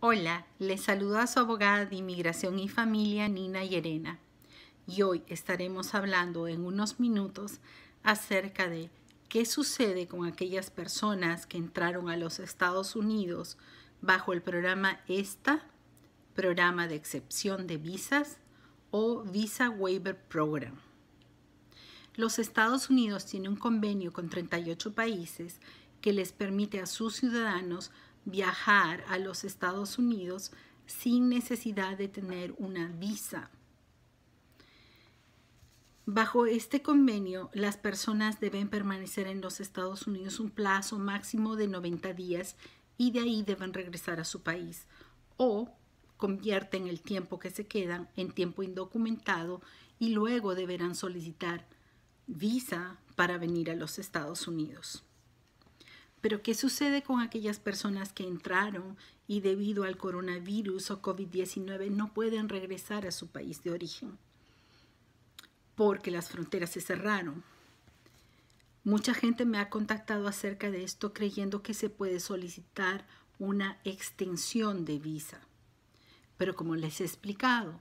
Hola, les saluda su abogada de inmigración y familia Nina Yerena y hoy estaremos hablando en unos minutos acerca de qué sucede con aquellas personas que entraron a los Estados Unidos bajo el programa ESTA, programa de excepción de visas o Visa Waiver Program. Los Estados Unidos tienen un convenio con 38 países que les permite a sus ciudadanos viajar a los Estados Unidos sin necesidad de tener una visa. Bajo este convenio, las personas deben permanecer en los Estados Unidos un plazo máximo de 90 días y de ahí deben regresar a su país o convierten el tiempo que se quedan en tiempo indocumentado y luego deberán solicitar visa para venir a los Estados Unidos. Pero ¿qué sucede con aquellas personas que entraron y debido al coronavirus o COVID-19 no pueden regresar a su país de origen? Porque las fronteras se cerraron. Mucha gente me ha contactado acerca de esto creyendo que se puede solicitar una extensión de visa. Pero como les he explicado,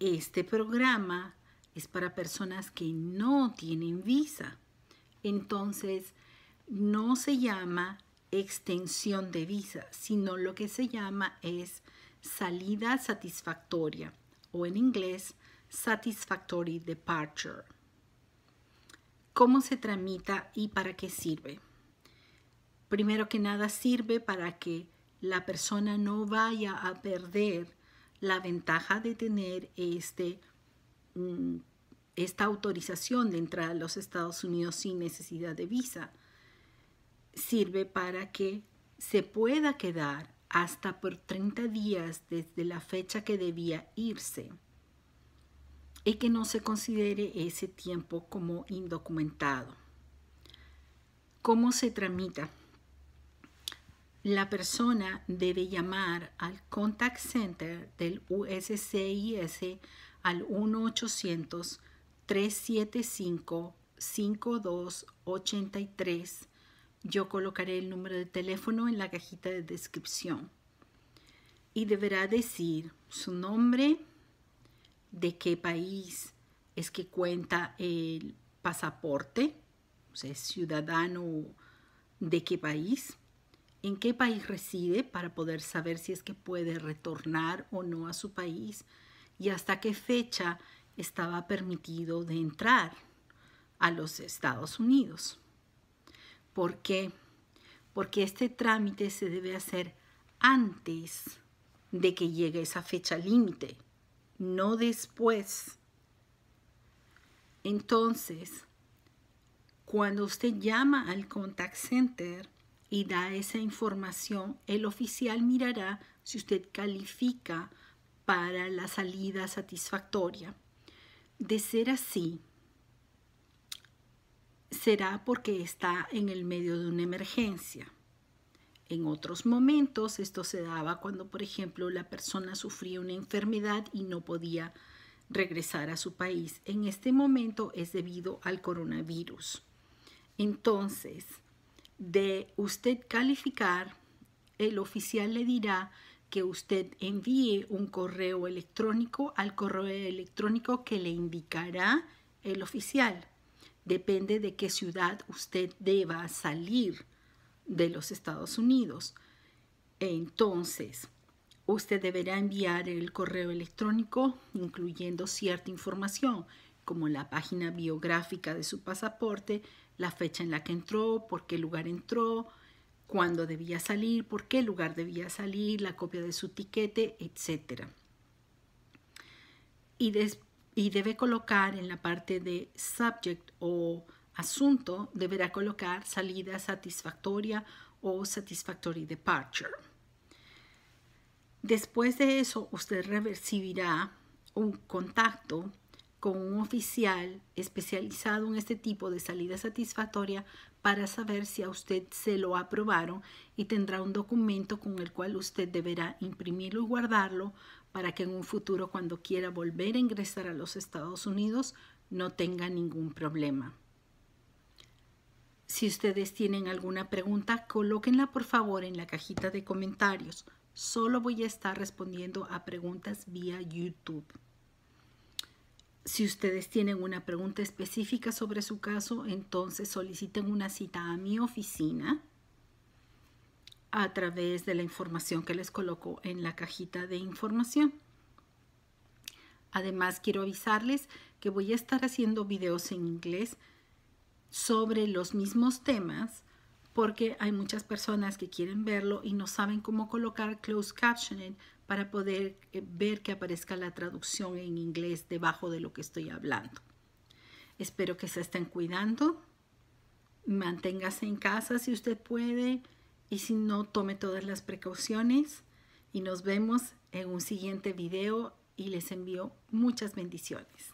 este programa es para personas que no tienen visa. Entonces, no se llama extensión de visa, sino lo que se llama es salida satisfactoria o en inglés satisfactory departure. ¿Cómo se tramita y para qué sirve? Primero que nada sirve para que la persona no vaya a perder la ventaja de tener este, mm, esta autorización de entrar a los Estados Unidos sin necesidad de visa sirve para que se pueda quedar hasta por 30 días desde la fecha que debía irse y que no se considere ese tiempo como indocumentado. ¿Cómo se tramita? La persona debe llamar al contact center del USCIS al 1-800-375-5283 yo colocaré el número de teléfono en la cajita de descripción y deberá decir su nombre, de qué país es que cuenta el pasaporte, o sea, ciudadano de qué país, en qué país reside para poder saber si es que puede retornar o no a su país y hasta qué fecha estaba permitido de entrar a los Estados Unidos. ¿Por qué? Porque este trámite se debe hacer antes de que llegue esa fecha límite, no después. Entonces, cuando usted llama al contact center y da esa información, el oficial mirará si usted califica para la salida satisfactoria. De ser así, será porque está en el medio de una emergencia. En otros momentos esto se daba cuando, por ejemplo, la persona sufría una enfermedad y no podía regresar a su país. En este momento es debido al coronavirus. Entonces, de usted calificar, el oficial le dirá que usted envíe un correo electrónico al correo electrónico que le indicará el oficial depende de qué ciudad usted deba salir de los Estados Unidos. Entonces, usted deberá enviar el correo electrónico incluyendo cierta información, como la página biográfica de su pasaporte, la fecha en la que entró, por qué lugar entró, cuándo debía salir, por qué lugar debía salir, la copia de su tiquete, etc. Y después y debe colocar en la parte de subject o asunto, deberá colocar salida satisfactoria o satisfactory departure. Después de eso, usted recibirá un contacto con un oficial especializado en este tipo de salida satisfactoria para saber si a usted se lo aprobaron y tendrá un documento con el cual usted deberá imprimirlo y guardarlo para que en un futuro cuando quiera volver a ingresar a los Estados Unidos no tenga ningún problema. Si ustedes tienen alguna pregunta, colóquenla por favor en la cajita de comentarios. Solo voy a estar respondiendo a preguntas vía YouTube. Si ustedes tienen una pregunta específica sobre su caso, entonces soliciten una cita a mi oficina a través de la información que les coloco en la cajita de información. Además, quiero avisarles que voy a estar haciendo videos en inglés sobre los mismos temas porque hay muchas personas que quieren verlo y no saben cómo colocar closed captioning para poder eh, ver que aparezca la traducción en inglés debajo de lo que estoy hablando. Espero que se estén cuidando. Manténgase en casa si usted puede y si no, tome todas las precauciones y nos vemos en un siguiente video y les envío muchas bendiciones.